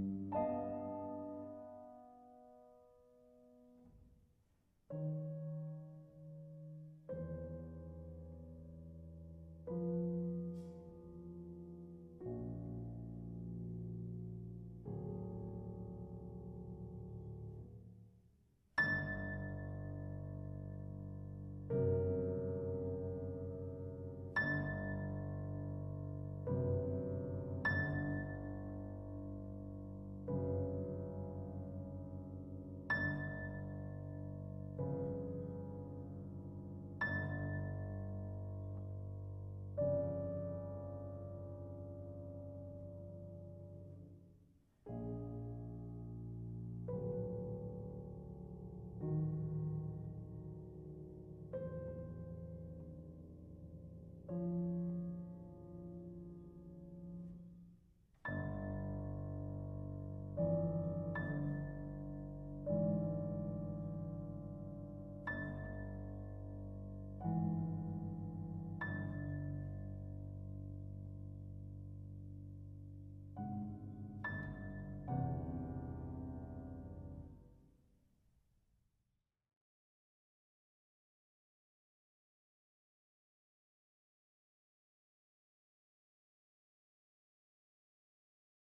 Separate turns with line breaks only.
Música